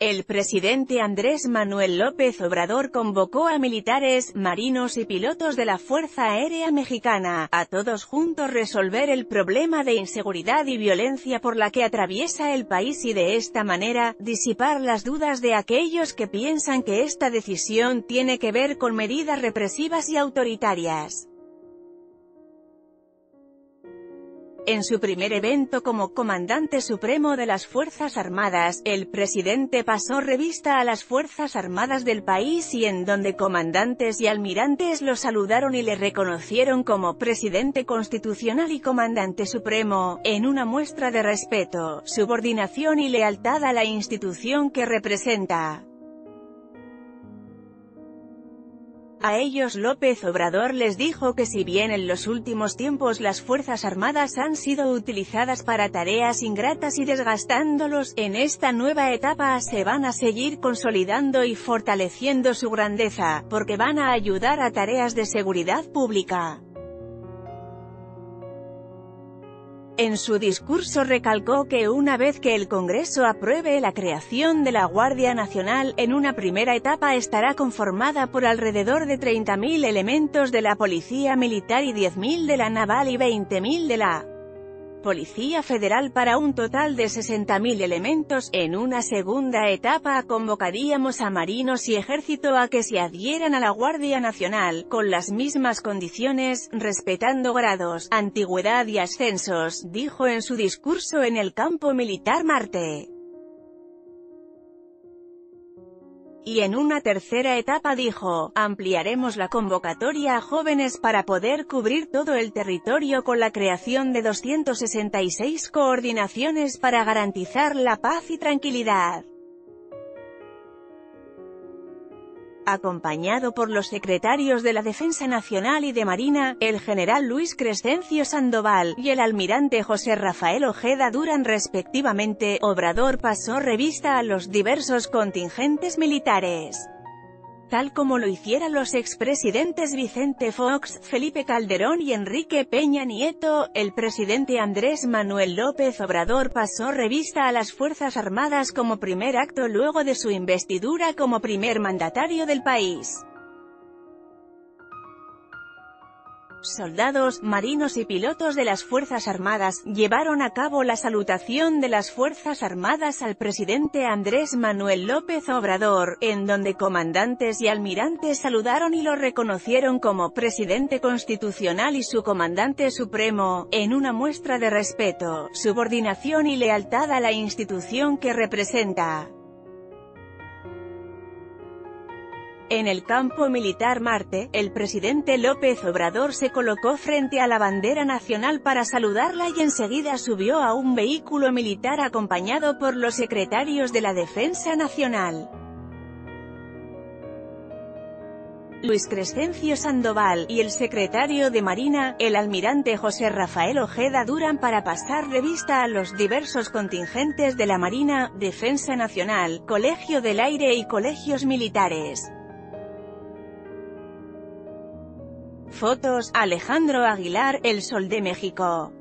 El presidente Andrés Manuel López Obrador convocó a militares, marinos y pilotos de la Fuerza Aérea Mexicana, a todos juntos resolver el problema de inseguridad y violencia por la que atraviesa el país y de esta manera, disipar las dudas de aquellos que piensan que esta decisión tiene que ver con medidas represivas y autoritarias. En su primer evento como Comandante Supremo de las Fuerzas Armadas, el presidente pasó revista a las Fuerzas Armadas del país y en donde comandantes y almirantes lo saludaron y le reconocieron como Presidente Constitucional y Comandante Supremo, en una muestra de respeto, subordinación y lealtad a la institución que representa. A ellos López Obrador les dijo que si bien en los últimos tiempos las Fuerzas Armadas han sido utilizadas para tareas ingratas y desgastándolos, en esta nueva etapa se van a seguir consolidando y fortaleciendo su grandeza, porque van a ayudar a tareas de seguridad pública. En su discurso recalcó que una vez que el Congreso apruebe la creación de la Guardia Nacional, en una primera etapa estará conformada por alrededor de 30.000 elementos de la Policía Militar y 10.000 de la Naval y 20.000 de la Policía Federal para un total de 60.000 elementos. En una segunda etapa convocaríamos a marinos y ejército a que se adhieran a la Guardia Nacional, con las mismas condiciones, respetando grados, antigüedad y ascensos, dijo en su discurso en el campo militar Marte. Y en una tercera etapa dijo, ampliaremos la convocatoria a jóvenes para poder cubrir todo el territorio con la creación de 266 coordinaciones para garantizar la paz y tranquilidad. Acompañado por los secretarios de la Defensa Nacional y de Marina, el general Luis Crescencio Sandoval, y el almirante José Rafael Ojeda Durán respectivamente, Obrador pasó revista a los diversos contingentes militares tal como lo hicieran los expresidentes Vicente Fox, Felipe Calderón y Enrique Peña Nieto, el presidente Andrés Manuel López Obrador pasó revista a las Fuerzas Armadas como primer acto luego de su investidura como primer mandatario del país. Soldados, marinos y pilotos de las Fuerzas Armadas, llevaron a cabo la salutación de las Fuerzas Armadas al presidente Andrés Manuel López Obrador, en donde comandantes y almirantes saludaron y lo reconocieron como presidente constitucional y su comandante supremo, en una muestra de respeto, subordinación y lealtad a la institución que representa. En el campo militar Marte, el presidente López Obrador se colocó frente a la bandera nacional para saludarla y enseguida subió a un vehículo militar acompañado por los secretarios de la Defensa Nacional. Luis Crescencio Sandoval, y el secretario de Marina, el almirante José Rafael Ojeda Durán para pasar revista a los diversos contingentes de la Marina, Defensa Nacional, Colegio del Aire y colegios militares. Fotos, Alejandro Aguilar, El Sol de México